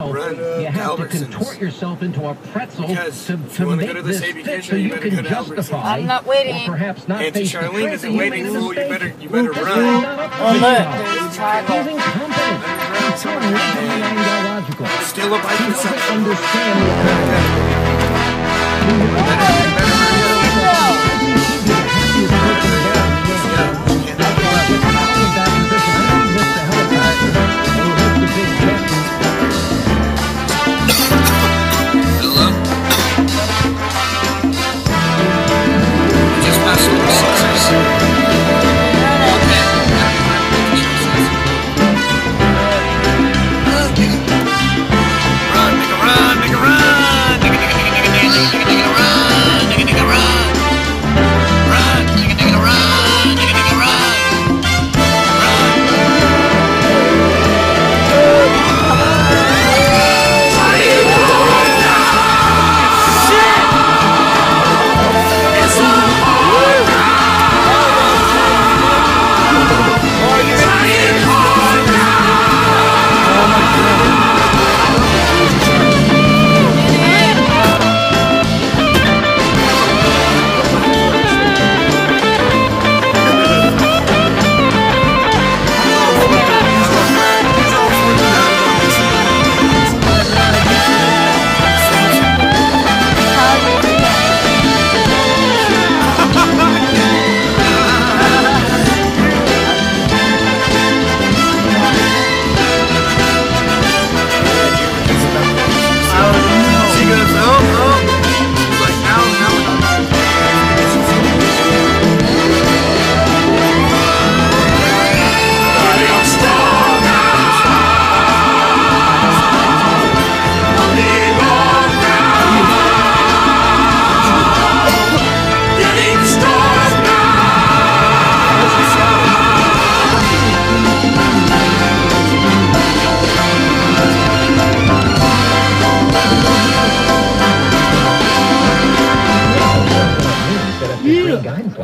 Oh, run you to have to contort yourself into a pretzel Because to, if to you wanna make go to the this Savvy fit Kitchen, so you you better can go to Albertsons. justify I'm not waiting. or perhaps not Auntie face the Charlene truth isn't that you waiting, made a fool. You mistake. better- you better Just run. laying down a Oh, look, job. there's Chicago. Using company. It's so rigidly ideological. Still a bike He or doesn't something. understand mind blowing.